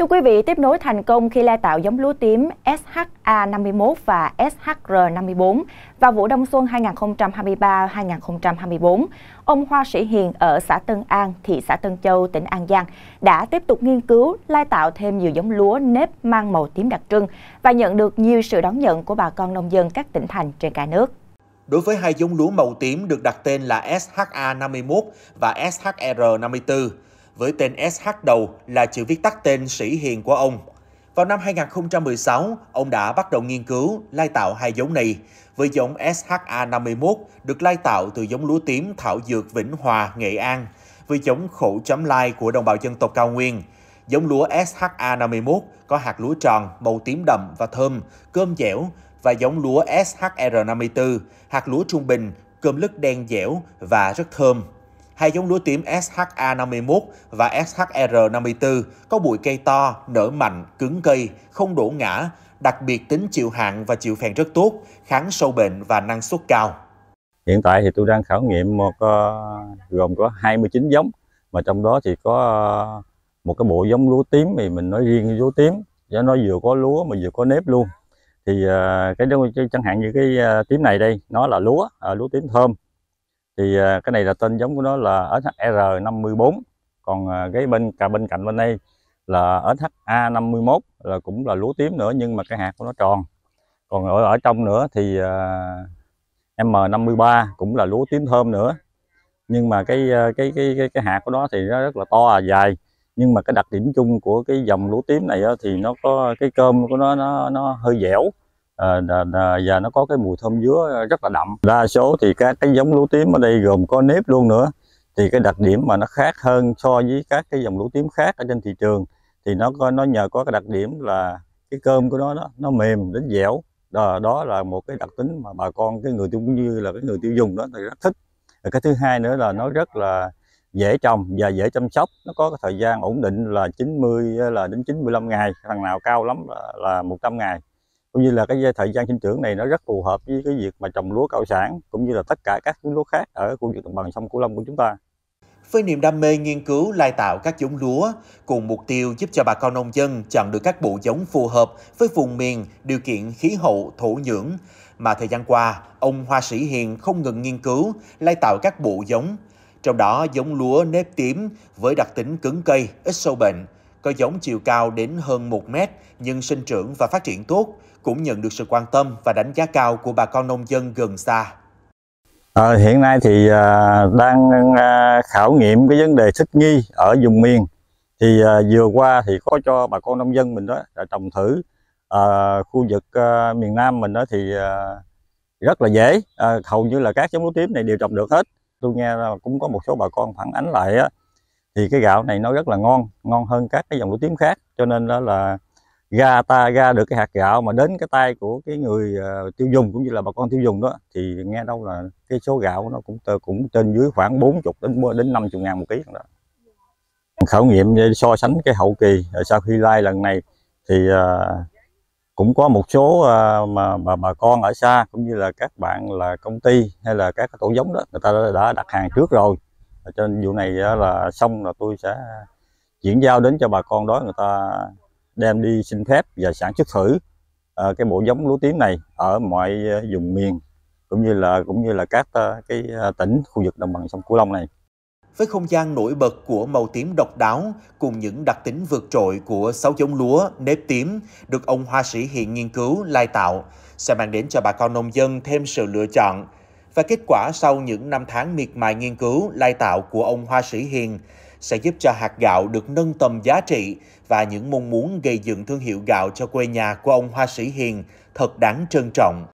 Thưa quý vị, tiếp nối thành công khi lai tạo giống lúa tím SHA51 và SHR54 vào vụ đông xuân 2023-2024, ông Hoa Sĩ Hiền ở xã Tân An, thị xã Tân Châu, tỉnh An Giang đã tiếp tục nghiên cứu lai tạo thêm nhiều giống lúa nếp mang màu tím đặc trưng và nhận được nhiều sự đón nhận của bà con nông dân các tỉnh thành trên cả nước. Đối với hai giống lúa màu tím được đặt tên là SHA51 và SHR54, với tên SH đầu là chữ viết tắt tên Sĩ Hiền của ông. Vào năm 2016, ông đã bắt đầu nghiên cứu lai tạo hai giống này, với giống SHA51 được lai tạo từ giống lúa tím thảo dược Vĩnh Hòa, Nghệ An, với giống khổ chấm lai của đồng bào dân tộc cao nguyên. Giống lúa SHA51 có hạt lúa tròn, màu tím đậm và thơm, cơm dẻo, và giống lúa SHR54, hạt lúa trung bình, cơm lứt đen dẻo và rất thơm. Hai giống lúa tím SHA51 và SHR54 có bụi cây to, nở mạnh, cứng cây, không đổ ngã, đặc biệt tính chịu hạn và chịu phèn rất tốt, kháng sâu bệnh và năng suất cao. Hiện tại thì tôi đang khảo nghiệm một ờ, gồm có 29 giống, mà trong đó thì có ờ, một cái bộ giống lúa tím thì mình nói riêng lúa tím, cho nó vừa có lúa mà vừa có nếp luôn. Thì ờ, cái cái chẳng hạn như cái tím này đây, nó là lúa, lúa tím thơm, thì à, cái này là tên giống của nó là SHR54 còn à, cái bên cả bên cạnh bên đây là SHA51 là cũng là lúa tím nữa nhưng mà cái hạt của nó tròn. Còn ở ở trong nữa thì à, uh, M53 cũng là lúa tím thơm nữa. Nhưng mà cái cái cái cái, cái hạt của nó thì nó rất là to à dài. Nhưng mà cái đặc điểm chung của cái dòng lúa tím này thì nó có cái cơm của nó nó nó hơi dẻo. Ờ, à, và nó có cái mùi thơm dứa ờ, rất là đậm. Đa số thì các cái giống lúa tím ở đây gồm có nếp luôn nữa. Thì cái đặc điểm mà nó khác hơn so với các cái dòng lúa tím khác ở trên thị trường thì nó có nó nhờ có cái đặc điểm là cái cơm của nó đó, nó mềm đến dẻo. Đó, đó là một cái đặc tính mà bà con cái người tiêu cũng như là cái người tiêu dùng đó thì rất thích. Rồi cái thứ hai nữa là nó rất là dễ trồng và dễ chăm sóc. Nó có cái thời gian ổn định là 90 ờ, là đến 95 ngày thằng nào cao lắm là, là 100 ngày cũng như là cái thời gian sinh trưởng này nó rất phù hợp với cái việc mà trồng lúa cao sản cũng như là tất cả các lúa khác ở khu vực đồng bằng sông Cửu Long của chúng ta. Với niềm đam mê nghiên cứu lai tạo các giống lúa, cùng mục tiêu giúp cho bà con nông dân chọn được các bộ giống phù hợp với vùng miền, điều kiện khí hậu, thổ nhưỡng, mà thời gian qua, ông Hoa Sĩ Hiền không ngừng nghiên cứu, lai tạo các bộ giống. Trong đó, giống lúa nếp tím với đặc tính cứng cây, ít sâu bệnh, có giống chiều cao đến hơn 1 mét nhưng sinh trưởng và phát triển tốt, cũng nhận được sự quan tâm và đánh giá cao của bà con nông dân gần xa. À, hiện nay thì à, đang à, khảo nghiệm cái vấn đề thích nghi ở vùng miền. Thì à, vừa qua thì có cho bà con nông dân mình đó trồng thử à, khu vực à, miền Nam mình đó thì à, rất là dễ. À, hầu như là các giống lúa tím này đều trồng được hết. Tôi nghe cũng có một số bà con phản ánh lại á, thì cái gạo này nó rất là ngon, ngon hơn các cái dòng lúa tím khác. Cho nên đó là ra ta ra được cái hạt gạo mà đến cái tay của cái người uh, tiêu dùng cũng như là bà con tiêu dùng đó thì nghe đâu là cái số gạo nó cũng cũng trên dưới khoảng 40 đến đến 50 ngàn một ký đó. khảo nghiệm so sánh cái hậu kỳ sau khi lai lần này thì uh, cũng có một số uh, mà bà, bà con ở xa cũng như là các bạn là công ty hay là các tổ giống đó người ta đã đặt hàng trước rồi cho nên vụ này là xong là tôi sẽ chuyển giao đến cho bà con đó người ta đem đi xin phép và sản xuất thử uh, cái bộ giống lúa tím này ở mọi ờ, vùng miền cũng như là cũng như là các uh, cái tỉnh khu vực đồng bằng sông Cửu Long này. Với không gian nổi bật của màu tím độc đáo cùng những đặc tính vượt trội của sáu giống lúa nếp tím được ông Hoa Sĩ hiện nghiên cứu lai tạo sẽ mang đến cho bà con nông dân thêm sự lựa chọn và kết quả sau những năm tháng miệt mài nghiên cứu, lai tạo của ông Hoa Sĩ Hiền sẽ giúp cho hạt gạo được nâng tầm giá trị và những mong muốn gây dựng thương hiệu gạo cho quê nhà của ông Hoa Sĩ Hiền thật đáng trân trọng.